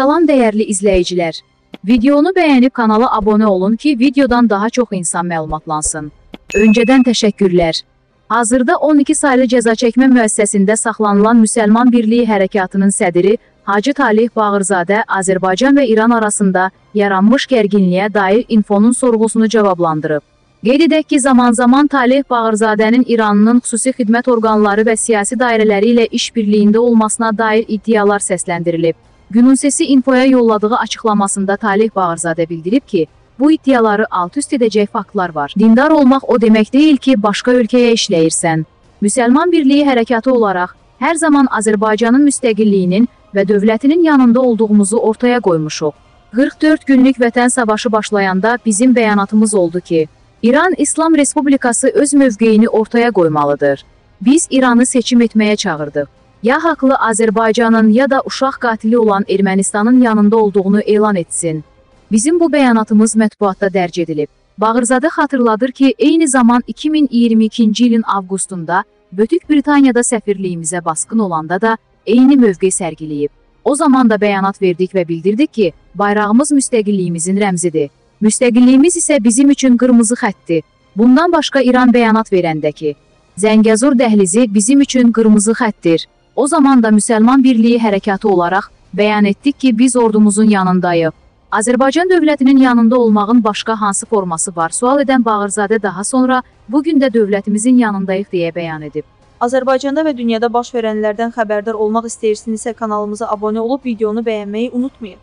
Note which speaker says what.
Speaker 1: Salam dəyərli izləyicilər. Videonu bəyənib kanala abunə olun ki, videodan daha çox insan məlumatlansın. Öncədən təşəkkürlər. Hazırda 12 saylı cəza çəkmə müəssisəsində saxlanılan Müsəlman Birliyi Hərəkatının sədri Hacı Talih Bağırzadə Azərbaycan və İran arasında yaranmış gərginliyə dair infonun sorğusunu cavablandırıb. Qeyd edək ki, zaman-zaman Talih Bağırzadənin İranın xüsusi xidmət orqanları və siyasi dairələri ilə işbirliyində olmasına dair iddialar səsləndirilib. Günün Sesi infoya yolladığı açıqlamasında Talih Bağırzadə bildirib ki, bu iddiaları alt-üst edəcək faktlar var. Dindar olmaq o demək deyil ki, başqa ölkəyə işləyirsən. Müsəlman Birliyi Hərəkatı olaraq hər zaman Azərbaycanın müstəqilliyinin və dövlətinin yanında olduğumuzu ortaya qoymuşuq. 44 günlük vətən savaşı başlayanda bizim bəyanatımız oldu ki, İran İslam Respublikası öz mövqeyini ortaya qoymalıdır. Biz İranı seçim etməyə çağırdıq. Ya haqlı Azərbaycanın ya da uşaq qatili olan Ermənistanın yanında olduğunu elan etsin. Bizim bu bəyanatımız mətbuatda dərc edilib. Bağırzadə xatırladır ki, eyni zaman 2022-ci ilin avqustunda Böyük Britaniyada səfirliyimizə basqın olanda da eyni mövqe sərgiləyib. O zaman da bəyanat verdik və bildirdik ki, bayrağımız müstəqilliyimizin rəmzidir. Müstəqilliyimiz isə bizim üçün qırmızı xəttdir. Bundan başqa İran bəyanat verəndə ki, Zəngəzur dəhlizi bizim üçün qırmızı xəttdir. O zaman da Müsəlman Birliyi Hərəkatı olaraq bəyan etdik ki, biz ordumuzun yanındayıq. Azərbaycan dövlətinin yanında olmağın başqa hansı forması var? Sual edən Bağırzadə daha sonra bu gün də dövlətimizin yanındayıq deyə bəyan edib.
Speaker 2: Azərbaycanda və dünyada baş verənlərdən xəbərdar olmaq istəyirsinizsə kanalımıza abunə olub videonu bəyənməyi unutmayın.